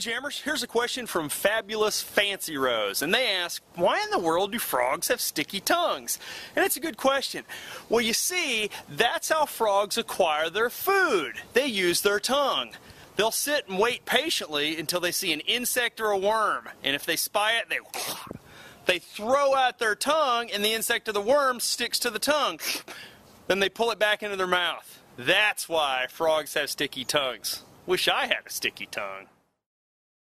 Jammers, here's a question from Fabulous Fancy Rose, and they ask, why in the world do frogs have sticky tongues? And it's a good question. Well, you see, that's how frogs acquire their food. They use their tongue. They'll sit and wait patiently until they see an insect or a worm, and if they spy it, they they throw out their tongue, and the insect or the worm sticks to the tongue. Then they pull it back into their mouth. That's why frogs have sticky tongues. Wish I had a sticky tongue.